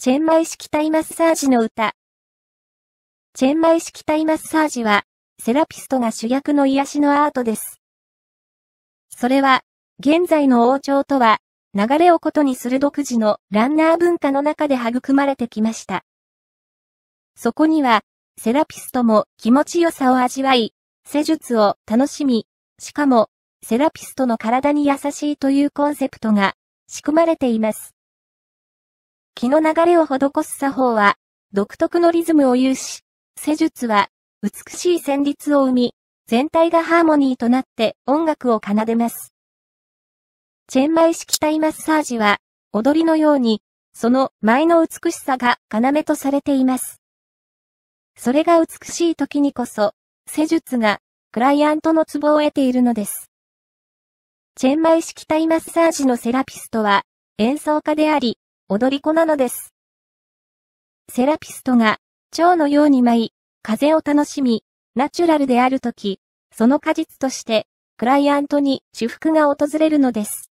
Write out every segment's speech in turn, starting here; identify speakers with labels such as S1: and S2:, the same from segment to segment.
S1: チェンマイ式体マッサージの歌。チェンマイ式体マッサージは、セラピストが主役の癒しのアートです。それは、現在の王朝とは、流れをことにする独自のランナー文化の中で育まれてきました。そこには、セラピストも気持ちよさを味わい、施術を楽しみ、しかも、セラピストの体に優しいというコンセプトが仕組まれています。気の流れを施す作法は、独特のリズムを有し、施術は、美しい旋律を生み、全体がハーモニーとなって音楽を奏でます。チェンマイ式体マッサージは、踊りのように、その舞の美しさが要とされています。それが美しい時にこそ、施術が、クライアントのツボを得ているのです。チェンマイ式体マッサージのセラピストは、演奏家であり、踊り子なのです。セラピストが、蝶のように舞い、風を楽しみ、ナチュラルであるとき、その果実として、クライアントに祝福が訪れるのです。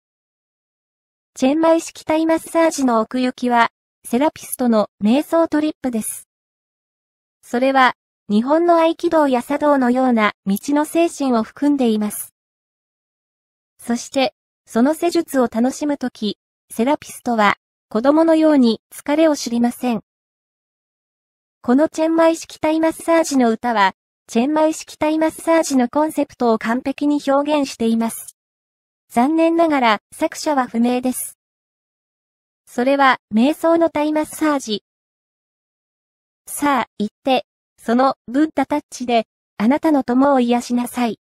S1: チェンマイ式体マッサージの奥行きは、セラピストの瞑想トリップです。それは、日本の合気道や茶道のような道の精神を含んでいます。そして、その施術を楽しむとき、セラピストは、子供のように疲れを知りません。このチェンマイ式体マッサージの歌は、チェンマイ式体マッサージのコンセプトを完璧に表現しています。残念ながら作者は不明です。それは瞑想のタイマッサージ。さあ、行って、そのブッダタッチで、あなたの友を癒しなさい。